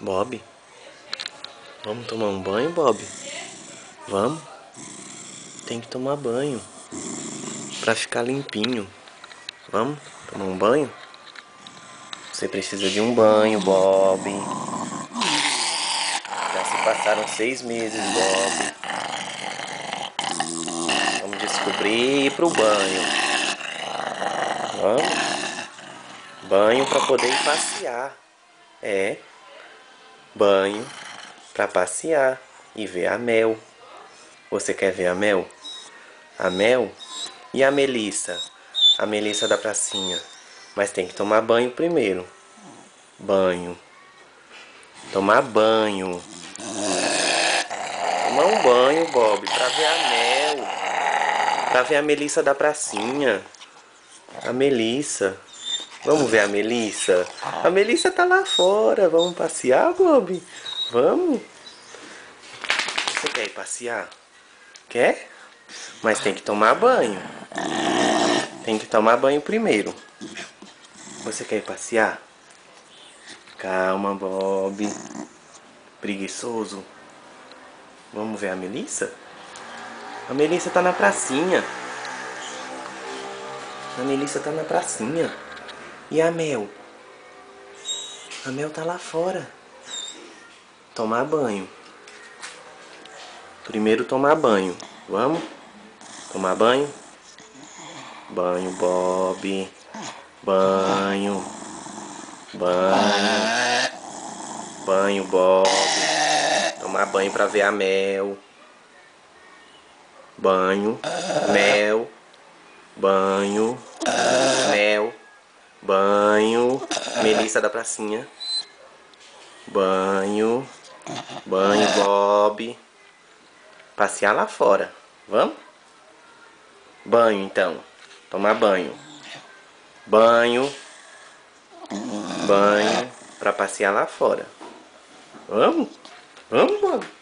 Bob? Vamos tomar um banho, Bob? Vamos? Tem que tomar banho. Pra ficar limpinho. Vamos tomar um banho? Você precisa de um banho, Bob. Já se passaram seis meses, Bob. Vamos descobrir e ir pro banho. Vamos? Banho para poder passear. É. Banho para passear e ver a Mel. Você quer ver a Mel? A Mel e a Melissa. A Melissa da pracinha. Mas tem que tomar banho primeiro. Banho. Tomar banho. Tomar um banho, Bob, pra ver a Mel. Pra ver a Melissa da pracinha. A Melissa. Vamos ver a Melissa? A Melissa tá lá fora. Vamos passear, Bob? Vamos? Você quer ir passear? Quer? Mas tem que tomar banho. Tem que tomar banho primeiro. Você quer ir passear? Calma, Bob. Preguiçoso. Vamos ver a Melissa? A Melissa tá na pracinha. A Melissa tá na pracinha. E a Mel? A Mel tá lá fora. Tomar banho. Primeiro tomar banho. Vamos? Tomar banho? Banho, Bob. Banho. Banho. Banho, Bob. Tomar banho pra ver a Mel. Banho. Mel. Banho. Mel. Banho. Melissa da pracinha. Banho. Banho, Bob. Passear lá fora. Vamos? Banho, então. Tomar banho. Banho. Banho. Pra passear lá fora. Vamos? Vamos, Bob?